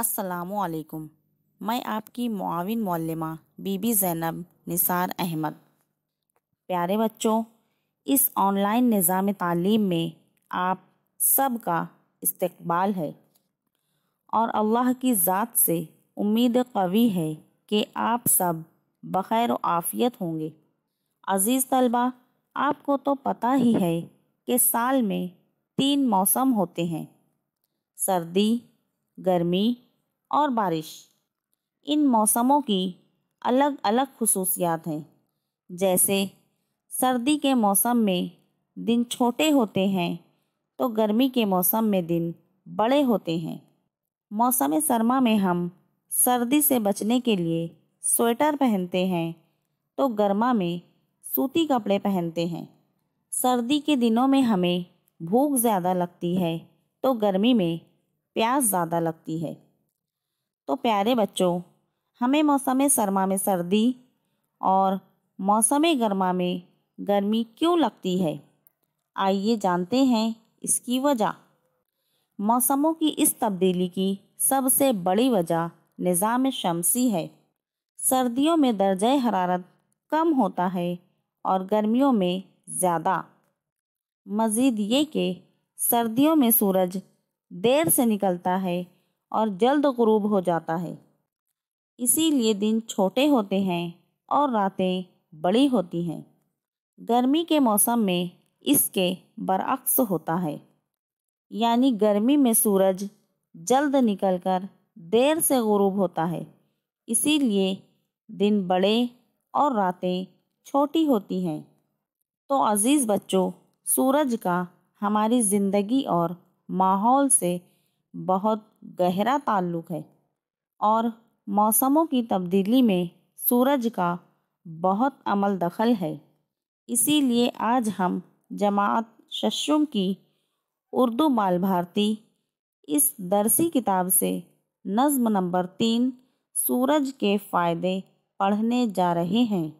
असलकुम मैं आपकी मुआविन मौलमा बीबी ज़ैनब निसार अहमद। प्यारे बच्चों, इस ऑनलाइन निज़ाम तालीम में आप सब का इस्तकबाल है और अल्लाह की ज़ात से उम्मीद कवी है कि आप सब बखैर आफ़ियत होंगे। अज़ीज़ तलबा, आपको तो पता ही है कि साल में तीन मौसम होते हैं। सर्दी, गर्मी और बारिश। इन मौसमों की अलग अलग खसूसियात हैं। जैसे, सर्दी के मौसम में दिन छोटे होते हैं तो गर्मी के मौसम में दिन बड़े होते हैं। मौसम सरमा में हम सर्दी से बचने के लिए स्वेटर पहनते हैं तो गर्मा में सूती कपड़े पहनते हैं। सर्दी के दिनों में हमें भूख ज़्यादा लगती है तो गर्मी में प्यास ज़्यादा लगती है। तो प्यारे बच्चों, हमें मौसम सरमा में सर्दी और मौसम गर्मा में गर्मी क्यों लगती है? आइए जानते हैं इसकी वजह। मौसमों की इस तब्दीली की सबसे बड़ी वजह निज़ाम शमसी है। सर्दियों में दर्ज हरारत कम होता है और गर्मियों में ज़्यादा। मज़ीद ये कि सर्दियों में सूरज देर से निकलता है और जल्द गुरूब हो जाता है। इसीलिए दिन छोटे होते हैं और रातें बड़ी होती हैं। गर्मी के मौसम में इसके बरअक्स होता है। यानी गर्मी में सूरज जल्द निकलकर देर से गुरूब होता है। इसीलिए दिन बड़े और रातें छोटी होती हैं। तो अज़ीज़ बच्चों, सूरज का हमारी ज़िंदगी और माहौल से बहुत गहरा ताल्लुक़ है और मौसमों की तब्दीली में सूरज का बहुत अमल दखल है। इसीलिए आज हम जमात शशुम की उर्दू बाल भारती इस दरसी किताब से नज़म नंबर तीन सूरज के फ़ायदे पढ़ने जा रहे हैं।